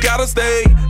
Gotta stay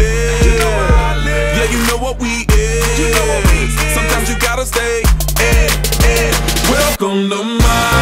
on the mind